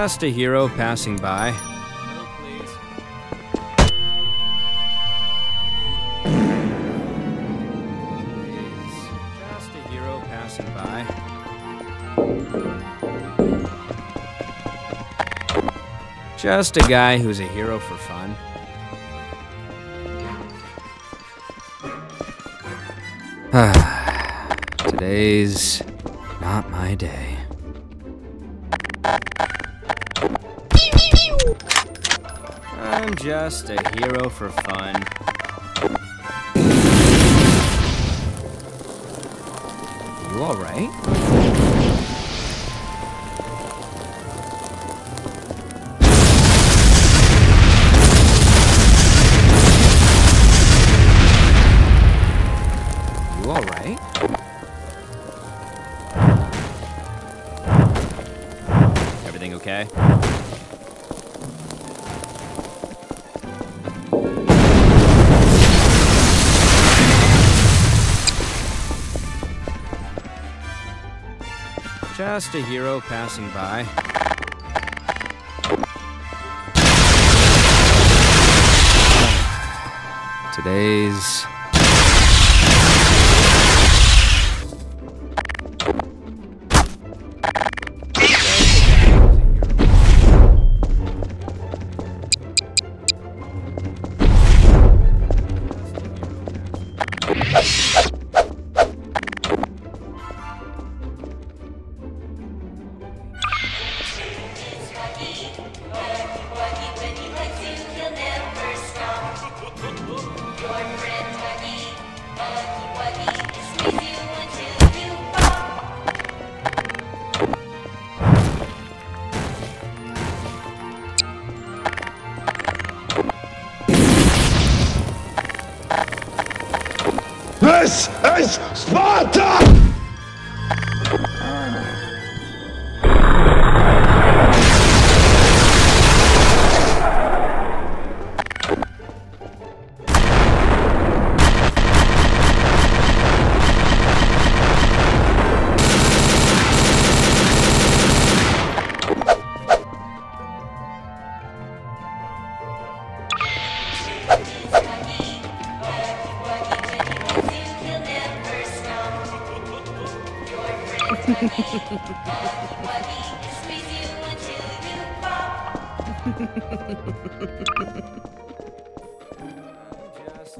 Just a hero passing by. Just a guy who's a hero for fun. Today's not my day. Just a hero for fun. You alright? You alright? Everything okay? Just a hero passing by. Today's This is Sparta!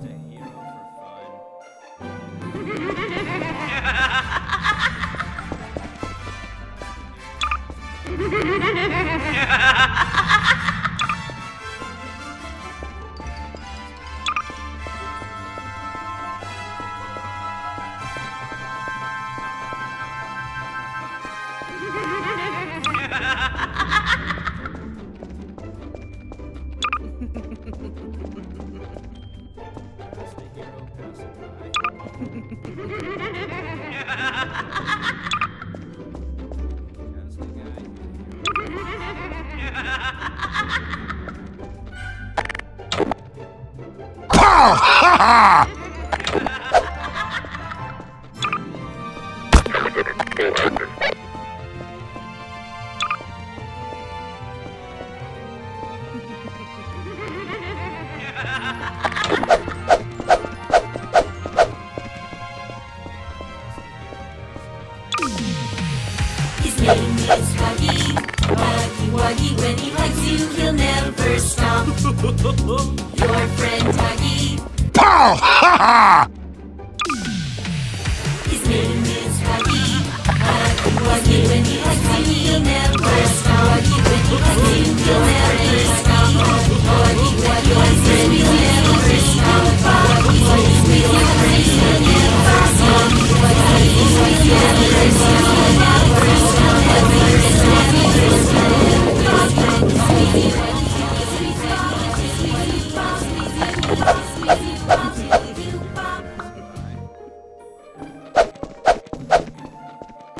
Just His name is Huggy. Wuggy. When he hugs you, he'll never stop. Your friend Huggy. His name is Huggy. Huggy When he hugs you, he'll never stop. Huggy when he hugs you, he'll never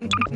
Mm-hmm.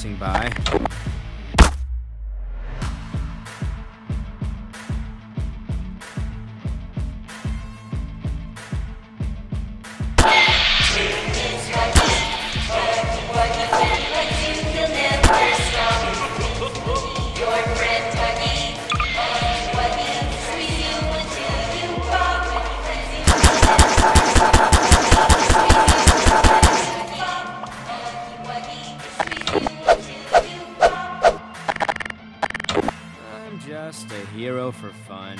passing by. hero for fun.